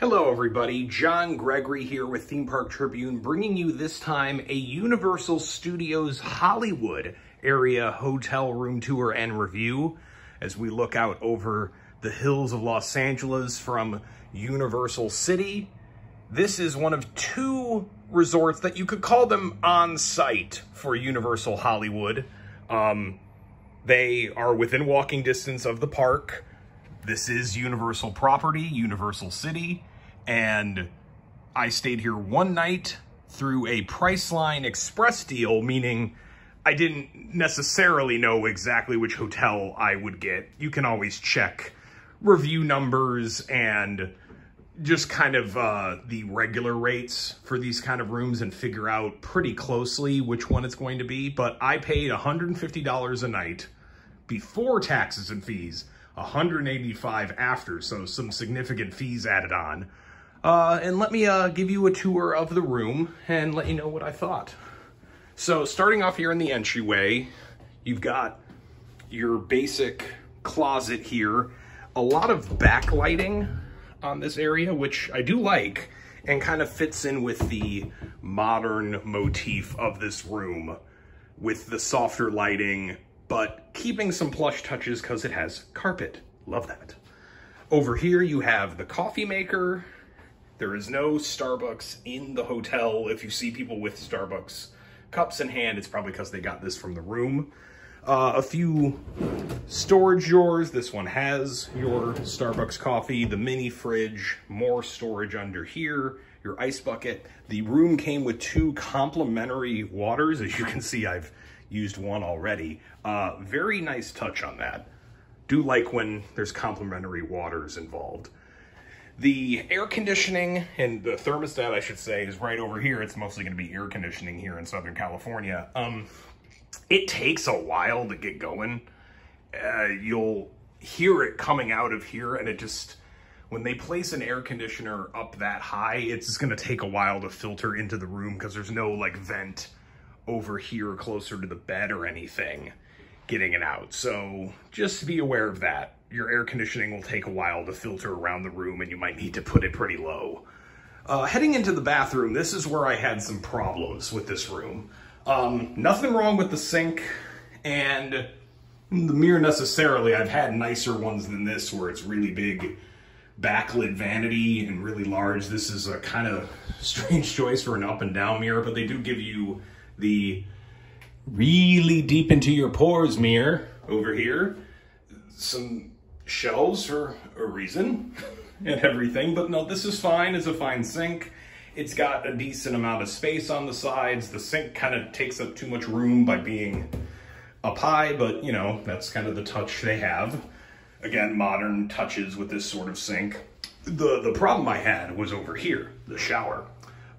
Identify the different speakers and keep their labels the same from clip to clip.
Speaker 1: Hello everybody, John Gregory here with Theme Park Tribune, bringing you this time a Universal Studios Hollywood area hotel room tour and review as we look out over the hills of Los Angeles from Universal City. This is one of two resorts that you could call them on site for Universal Hollywood. Um, they are within walking distance of the park. This is Universal property, Universal City, and I stayed here one night through a Priceline Express deal, meaning I didn't necessarily know exactly which hotel I would get. You can always check review numbers and just kind of uh, the regular rates for these kind of rooms and figure out pretty closely which one it's going to be. But I paid $150 a night before taxes and fees, 185 after, so some significant fees added on. Uh, and let me uh, give you a tour of the room and let you know what I thought. So starting off here in the entryway, you've got your basic closet here, a lot of backlighting on this area, which I do like, and kind of fits in with the modern motif of this room with the softer lighting, but keeping some plush touches because it has carpet. Love that. Over here you have the coffee maker. There is no Starbucks in the hotel. If you see people with Starbucks cups in hand, it's probably because they got this from the room. Uh, a few storage drawers. This one has your Starbucks coffee, the mini fridge, more storage under here, your ice bucket. The room came with two complimentary waters. As you can see, I've used one already. Uh, very nice touch on that. Do like when there's complimentary waters involved. The air conditioning and the thermostat, I should say, is right over here. It's mostly going to be air conditioning here in Southern California. Um, it takes a while to get going. Uh, you'll hear it coming out of here and it just, when they place an air conditioner up that high, it's just going to take a while to filter into the room because there's no like vent over here closer to the bed or anything getting it out. So just be aware of that. Your air conditioning will take a while to filter around the room and you might need to put it pretty low. Uh, heading into the bathroom, this is where I had some problems with this room. Um, nothing wrong with the sink and the mirror necessarily. I've had nicer ones than this where it's really big backlit vanity and really large. This is a kind of strange choice for an up and down mirror, but they do give you the really deep into your pores mirror over here. Some shelves for a reason and everything, but no, this is fine. It's a fine sink. It's got a decent amount of space on the sides. The sink kind of takes up too much room by being up high, but you know, that's kind of the touch they have. Again, modern touches with this sort of sink. The, the problem I had was over here, the shower.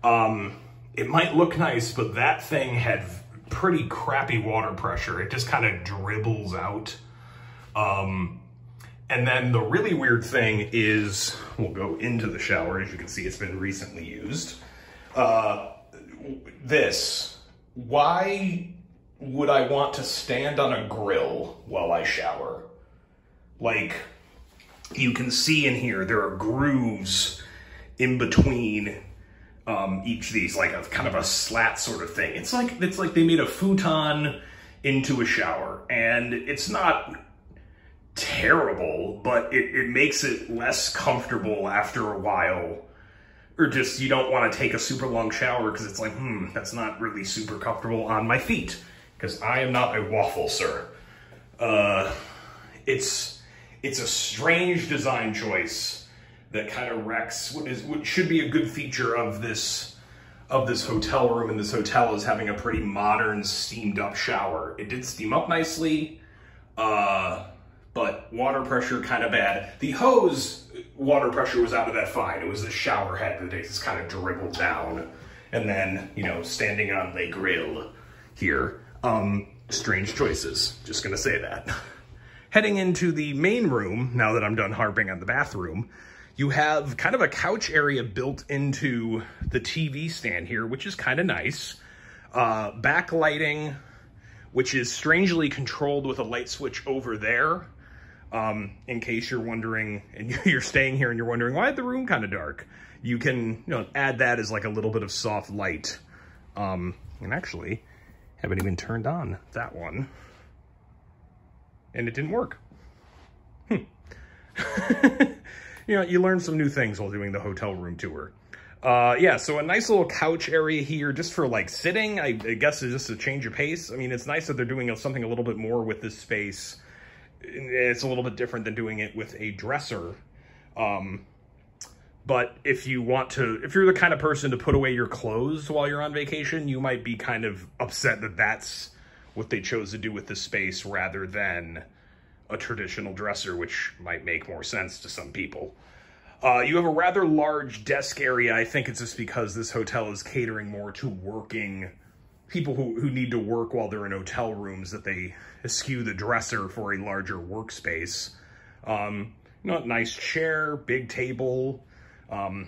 Speaker 1: Um, it might look nice, but that thing had pretty crappy water pressure. It just kind of dribbles out. Um, and then the really weird thing is, we'll go into the shower. As you can see, it's been recently used. Uh, this, why would I want to stand on a grill while I shower? Like, you can see in here, there are grooves in between um, each of these, like a kind of a slat sort of thing. It's like, it's like they made a futon into a shower and it's not terrible, but it, it makes it less comfortable after a while. Or just you don't want to take a super long shower because it's like, hmm, that's not really super comfortable on my feet. Because I am not a waffle, sir. Uh, it's it's a strange design choice that kind of wrecks what is what should be a good feature of this of this hotel room and this hotel is having a pretty modern steamed up shower. It did steam up nicely. Uh, but water pressure kind of bad. The hose water pressure was out of that fine. It was the shower head that just kind of dribbled down. And then, you know, standing on the grill here. Um, strange choices, just gonna say that. Heading into the main room, now that I'm done harping on the bathroom, you have kind of a couch area built into the TV stand here, which is kind of nice. Uh, backlighting, which is strangely controlled with a light switch over there Um, in case you're wondering, and you're staying here and you're wondering, why is the room kind of dark? You can you know, add that as like a little bit of soft light. Um, and actually, haven't even turned on that one. And it didn't work. Hmm. you know, you learn some new things while doing the hotel room tour. Uh, yeah, so a nice little couch area here just for like sitting. I, I guess it's just a change of pace. I mean, it's nice that they're doing something a little bit more with this space. It's a little bit different than doing it with a dresser. Um, but if you want to, if you're the kind of person to put away your clothes while you're on vacation, you might be kind of upset that that's what they chose to do with the space rather than a traditional dresser, which might make more sense to some people. Uh, you have a rather large desk area. I think it's just because this hotel is catering more to working people who, who need to work while they're in hotel rooms that they eschew the dresser for a larger workspace. Um, nice chair, big table, um,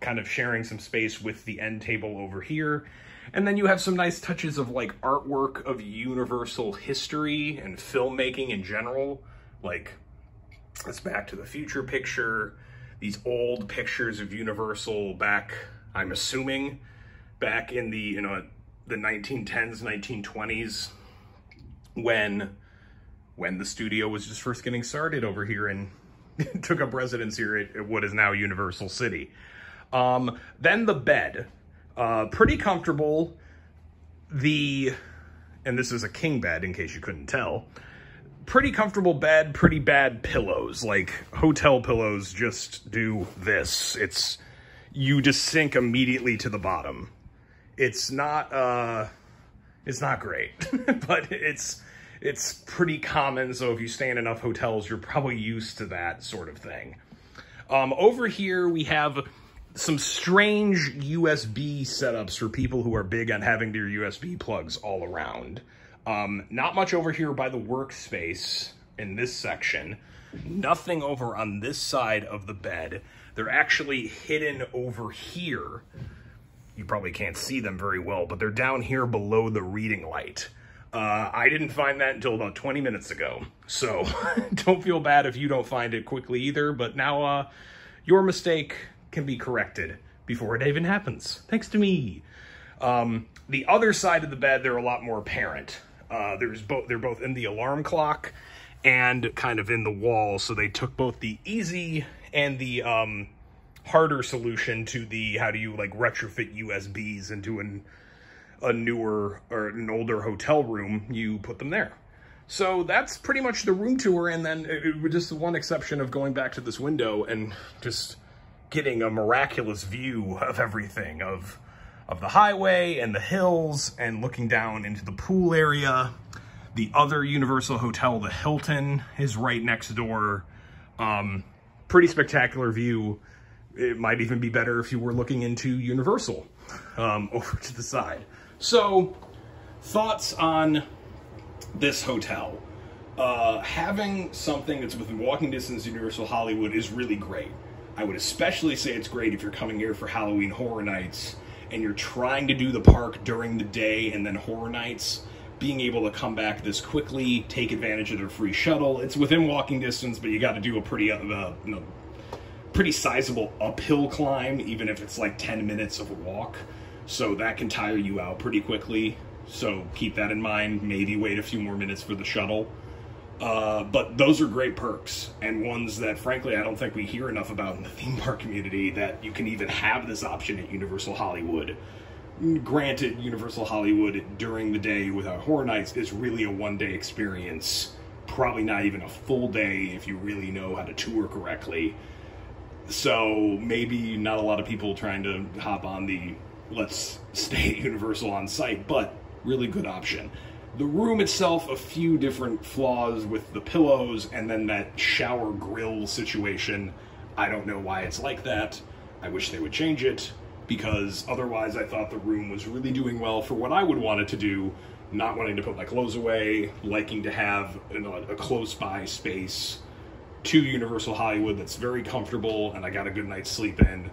Speaker 1: kind of sharing some space with the end table over here. And then you have some nice touches of like artwork of universal history and filmmaking in general. Like this Back to the Future picture, these old pictures of Universal back, I'm assuming, back in the, you know, the 1910s, 1920s, when when the studio was just first getting started over here and took up residence here at, at, what is now Universal City. Um, then the bed, uh, pretty comfortable. The, and this is a king bed in case you couldn't tell pretty comfortable bed, pretty bad pillows. Like hotel pillows just do this. It's you just sink immediately to the bottom. It's not uh it's not great, but it's it's pretty common. So if you stay in enough hotels, you're probably used to that sort of thing. Um, over here, we have some strange USB setups for people who are big on having their USB plugs all around. Um, not much over here by the workspace in this section. Nothing over on this side of the bed. They're actually hidden over here. You probably can't see them very well, but they're down here below the reading light. Uh, I didn't find that until about 20 minutes ago. So don't feel bad if you don't find it quickly either, but now uh, your mistake can be corrected before it even happens, thanks to me. Um, the other side of the bed, they're a lot more apparent. Uh, there's both they're both in the alarm clock and kind of in the wall. So they took both the easy and the um, harder solution to the how do you like retrofit USBs into an a newer or an older hotel room. You put them there. So that's pretty much the room tour. And then it, it, just the one exception of going back to this window and just getting a miraculous view of everything of of the highway and the hills and looking down into the pool area. The other Universal Hotel, the Hilton, is right next door. Um, pretty spectacular view. It might even be better if you were looking into Universal um, over to the side. So, thoughts on this hotel. Uh, having something that's within walking distance of Universal Hollywood is really great. I would especially say it's great if you're coming here for Halloween Horror Nights and you're trying to do the park during the day and then horror nights, being able to come back this quickly, take advantage of their free shuttle. It's within walking distance, but you got to do a pretty, uh, you know, pretty sizable uphill climb, even if it's like 10 minutes of a walk. So that can tire you out pretty quickly. So keep that in mind. Maybe wait a few more minutes for the shuttle. Uh, but those are great perks and ones that, frankly, I don't think we hear enough about in the theme park community that you can even have this option at Universal Hollywood. Granted, Universal Hollywood during the day without Horror Nights is really a one day experience. Probably not even a full day if you really know how to tour correctly. So maybe not a lot of people trying to hop on the let's stay at Universal on site, but really good option. The room itself, a few different flaws with the pillows and then that shower grill situation. I don't know why it's like that. I wish they would change it because otherwise I thought the room was really doing well for what I would want it to do, not wanting to put my clothes away, liking to have a close by space to Universal Hollywood that's very comfortable and I got a good night's sleep in.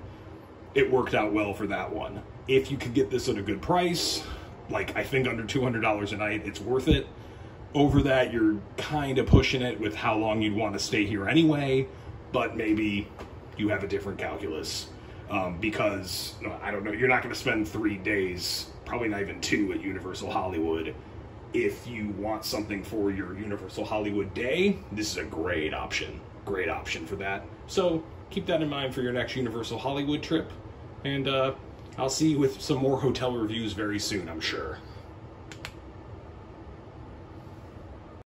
Speaker 1: It worked out well for that one. If you could get this at a good price, like I think under $200 a night, it's worth it. over that, you're kind of pushing it with how long you'd want to stay here anyway, but maybe you have a different calculus. Um, because, I don't know, you're not going to spend three days, probably not even two, at Universal Hollywood. If you want something for your Universal Hollywood day, this is a great option. Great option for that. So keep that in mind for your next Universal Hollywood trip. And uh, I'll see you with some more hotel reviews very soon, I'm sure.